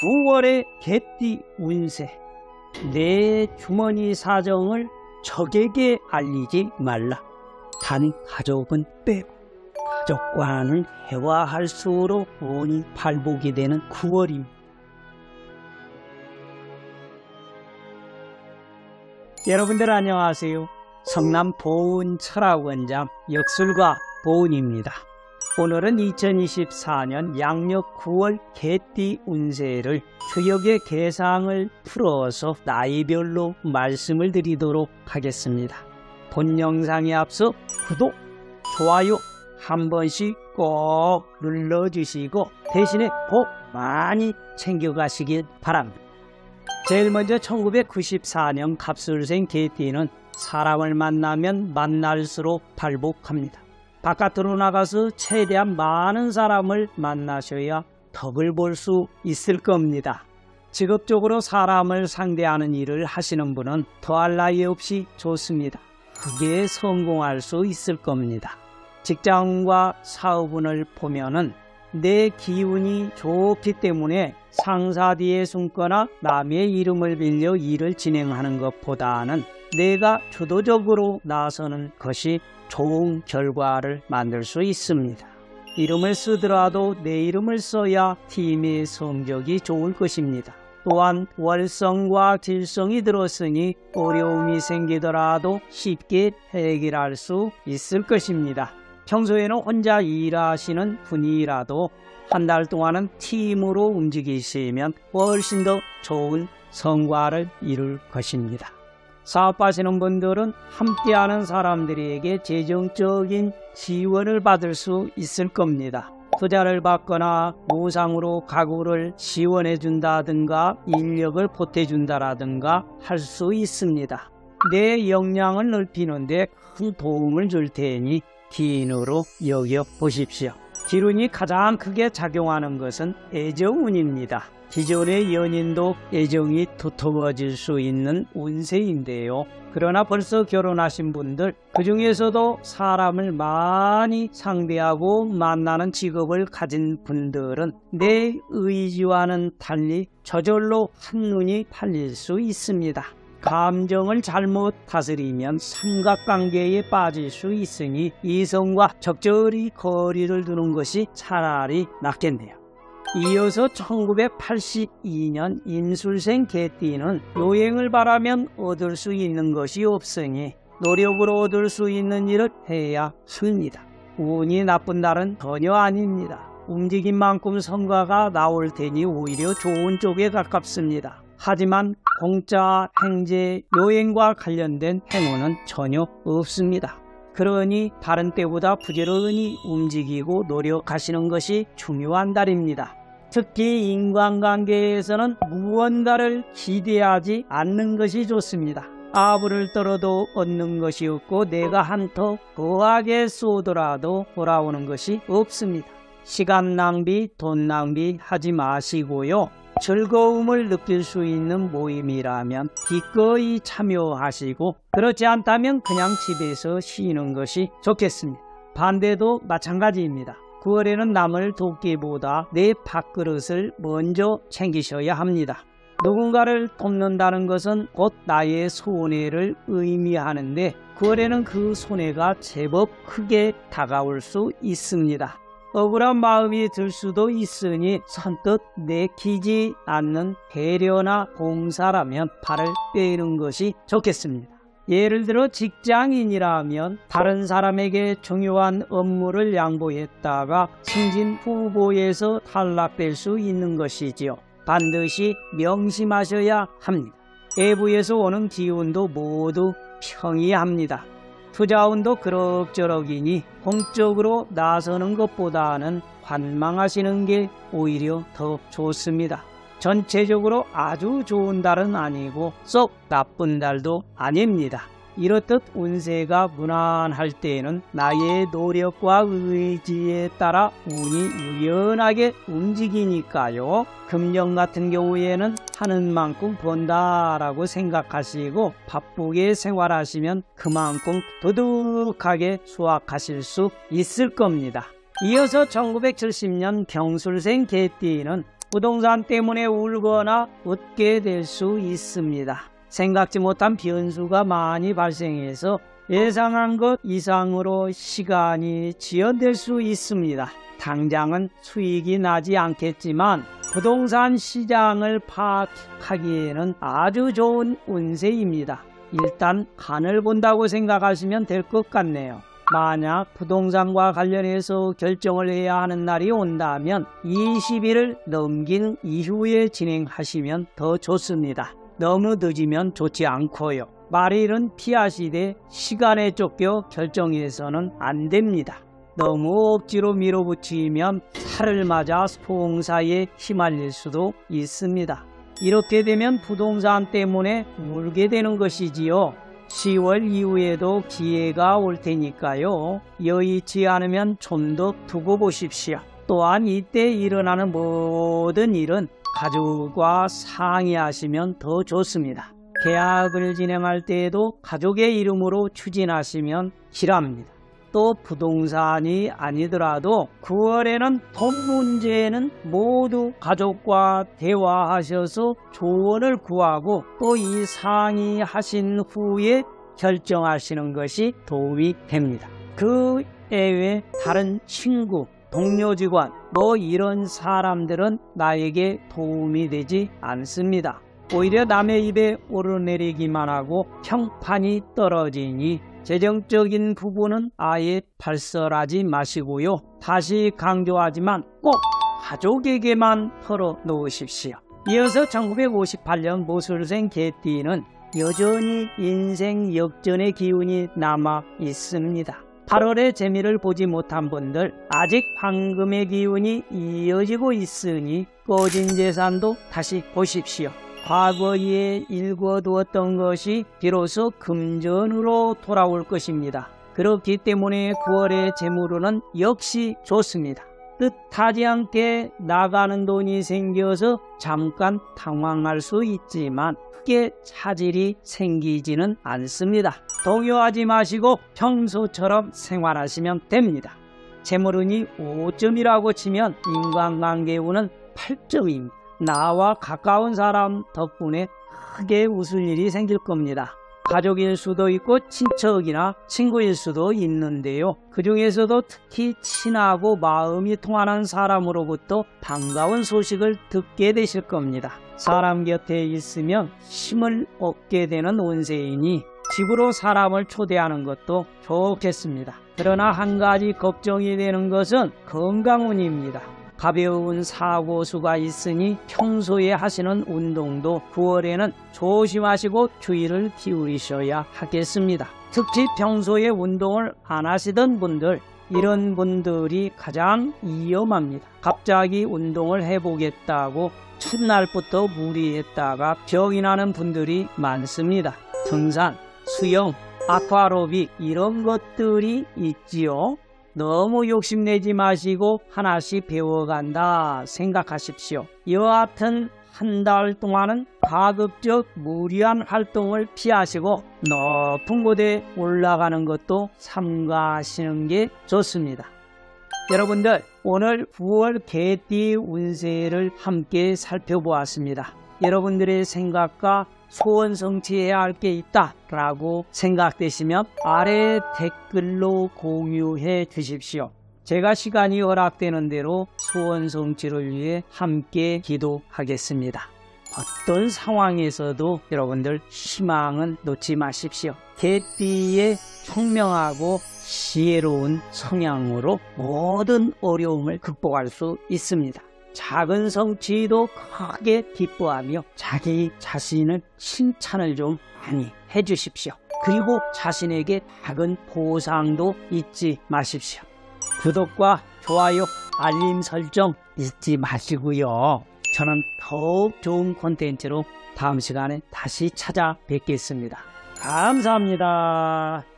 9월의 개띠 운세 내 주머니 사정을 적에게 알리지 말라. 단 가족은 빼고 가족과는 대화할수록 운이 발복이 되는 9월입니다. 여러분들 안녕하세요. 성남 보은 철학원장 역술가 보은입니다. 오늘은 2024년 양력 9월 개띠 운세를 추역의 계상을 풀어서 나이별로 말씀을 드리도록 하겠습니다. 본 영상에 앞서 구독, 좋아요 한 번씩 꼭 눌러주시고 대신에 복 많이 챙겨가시길 바랍니다. 제일 먼저 1994년 갑술생 개띠는 사람을 만나면 만날수록 발복합니다. 바깥으로 나가서 최대한 많은 사람을 만나셔야 덕을 볼 수 있을 겁니다. 직업적으로 사람을 상대하는 일을 하시는 분은 더할 나위 없이 좋습니다. 그게 성공할 수 있을 겁니다. 직장과 사업운을 보면은 내 기운이 좋기 때문에 상사 뒤에 숨거나 남의 이름을 빌려 일을 진행하는 것보다는 내가 주도적으로 나서는 것이 좋은 결과를 만들 수 있습니다. 이름을 쓰더라도 내 이름을 써야 팀의 성적이 좋을 것입니다. 또한 월성과 질성이 들었으니 어려움이 생기더라도 쉽게 해결할 수 있을 것입니다. 평소에는 혼자 일하시는 분이라도 한 달 동안은 팀으로 움직이시면 훨씬 더 좋은 성과를 이룰 것입니다. 사업하시는 분들은 함께하는 사람들에게 재정적인 지원을 받을 수 있을 겁니다. 투자를 받거나 무상으로 가구를 지원해 준다든가 인력을 보태 준다라든가 할 수 있습니다. 내 역량을 넓히는 데 큰 도움을 줄 테니 기인으로 여겨 보십시오. 기운이 가장 크게 작용하는 것은 애정운입니다. 기존의 연인도 애정이 두터워질 수 있는 운세인데요. 그러나 벌써 결혼하신 분들, 그 중에서도 사람을 많이 상대하고 만나는 직업을 가진 분들은 내 의지와는 달리 저절로 한눈이 팔릴 수 있습니다. 감정을 잘못 다스리면 삼각관계에 빠질 수 있으니 이성과 적절히 거리를 두는 것이 차라리 낫겠네요. 이어서 1982년 인술생 개띠는 요행을 바라면 얻을 수 있는 것이 없으니 노력으로 얻을 수 있는 일을 해야 합니다. 운이 나쁜 날은 전혀 아닙니다. 움직인 만큼 성과가 나올 테니 오히려 좋은 쪽에 가깝습니다. 하지만 공짜, 행제, 요행과 관련된 행운은 전혀 없습니다. 그러니 다른 때보다 부지런히 움직이고 노력하시는 것이 중요한 달입니다. 특히 인간관계에서는 무언가를 기대하지 않는 것이 좋습니다. 아부를 떨어도 얻는 것이 없고 내가 한터 거하게 쏘더라도 돌아오는 것이 없습니다. 시간 낭비, 돈 낭비 하지 마시고요. 즐거움을 느낄 수 있는 모임이라면 기꺼이 참여하시고 그렇지 않다면 그냥 집에서 쉬는 것이 좋겠습니다. 반대도 마찬가지입니다. 9월에는 남을 돕기보다 내 밥그릇을 먼저 챙기셔야 합니다. 누군가를 돕는다는 것은 곧 나의 손해를 의미하는데 9월에는 그 손해가 제법 크게 다가올 수 있습니다. 억울한 마음이 들 수도 있으니 선뜻 내키지 않는 배려나 봉사라면 발을 빼는 것이 좋겠습니다. 예를 들어 직장인이라면 다른 사람에게 중요한 업무를 양보했다가 승진 후보에서 탈락될 수 있는 것이지요. 반드시 명심하셔야 합니다. 외부에서 오는 기운도 모두 평이합니다. 투자운도 그럭저럭이니 공적으로 나서는 것보다는 관망하시는 게 오히려 더 좋습니다. 전체적으로 아주 좋은 달은 아니고 쏙 나쁜 달도 아닙니다. 이렇듯 운세가 무난할 때에는 나의 노력과 의지에 따라 운이 유연하게 움직이니까요. 금년 같은 경우에는 하는 만큼 번다라고 생각하시고 바쁘게 생활하시면 그만큼 두둑하게 수확하실 수 있을 겁니다. 이어서 1970년 경술생 개띠는 부동산 때문에 울거나 웃게 될 수 있습니다. 생각지 못한 변수가 많이 발생해서 예상한 것 이상으로 시간이 지연될 수 있습니다. 당장은 수익이 나지 않겠지만 부동산 시장을 파악하기에는 아주 좋은 운세입니다. 일단 간을 본다고 생각하시면 될 것 같네요. 만약 부동산과 관련해서 결정을 해야 하는 날이 온다면 20일을 넘긴 이후에 진행하시면 더 좋습니다. 너무 늦으면 좋지 않고요. 말일은 피하시되 시간에 쫓겨 결정해서는 안 됩니다. 너무 억지로 밀어붙이면 살을 맞아 송사에 휘말릴 수도 있습니다. 이렇게 되면 부동산 때문에 울게 되는 것이지요. 10월 이후에도 기회가 올 테니까요. 여의치 않으면 좀 더 두고 보십시오. 또한 이때 일어나는 모든 일은 가족과 상의하시면 더 좋습니다. 계약을 진행할 때에도 가족의 이름으로 추진하시면 실합니다. 또 부동산이 아니더라도 9월에는 돈 문제는 모두 가족과 대화하셔서 조언을 구하고 또 이 상의하신 후에 결정하시는 것이 도움이 됩니다. 그 외에 다른 친구, 동료 직원, 뭐 이런 사람들은 나에게 도움이 되지 않습니다. 오히려 남의 입에 오르내리기만 하고 평판이 떨어지니 재정적인 부분은 아예 발설하지 마시고요. 다시 강조하지만 꼭 가족에게만 털어 놓으십시오. 이어서 1958년 모술생 개띠는 여전히 인생 역전의 기운이 남아 있습니다. 8월의 재미를 보지 못한 분들 아직 황금의 기운이 이어지고 있으니 꺼진 재산도 다시 보십시오. 과거에 일궈두었던 것이 비로소 금전으로 돌아올 것입니다. 그렇기 때문에 9월의 재물로는 역시 좋습니다. 뜻하지 않게 나가는 돈이 생겨서 잠깐 당황할 수 있지만 크게 차질이 생기지는 않습니다. 동요하지 마시고 평소처럼 생활하시면 됩니다. 재물운이 5점이라고 치면 인간관계운은 8점입니다. 나와 가까운 사람 덕분에 크게 웃을 일이 생길 겁니다. 가족일 수도 있고 친척이나 친구일 수도 있는데요. 그 중에서도 특히 친하고 마음이 통하는 사람으로부터 반가운 소식을 듣게 되실 겁니다. 사람 곁에 있으면 힘을 얻게 되는 운세이니 집으로 사람을 초대하는 것도 좋겠습니다. 그러나 한 가지 걱정이 되는 것은 건강운입니다. 가벼운 사고수가 있으니 평소에 하시는 운동도 9월에는 조심하시고 주의를 기울이셔야 하겠습니다. 특히 평소에 운동을 안 하시던 분들 이런 분들이 가장 위험합니다. 갑자기 운동을 해보겠다고 첫날부터 무리했다가 병이 나는 분들이 많습니다. 등산, 수영, 아쿠아로빅 이런 것들이 있지요. 너무 욕심내지 마시고 하나씩 배워간다 생각하십시오. 여하튼 한 달 동안은 가급적 무리한 활동을 피하시고 높은 곳에 올라가는 것도 삼가하시는 게 좋습니다. 여러분들 오늘 9월 개띠 운세를 함께 살펴보았습니다. 여러분들의 생각과 소원 성취해야 할 게 있다 라고 생각되시면 아래 댓글로 공유해 주십시오. 제가 시간이 허락되는 대로 소원 성취를 위해 함께 기도하겠습니다. 어떤 상황에서도 여러분들 희망은 놓지 마십시오. 개띠의 총명하고 지혜로운 성향으로 모든 어려움을 극복할 수 있습니다. 작은 성취도 크게 기뻐하며 자기 자신을 칭찬을 좀 많이 해주십시오. 그리고 자신에게 작은 보상도 잊지 마십시오. 구독과 좋아요, 알림 설정 잊지 마시고요. 저는 더욱 좋은 콘텐츠로 다음 시간에 다시 찾아뵙겠습니다. 감사합니다.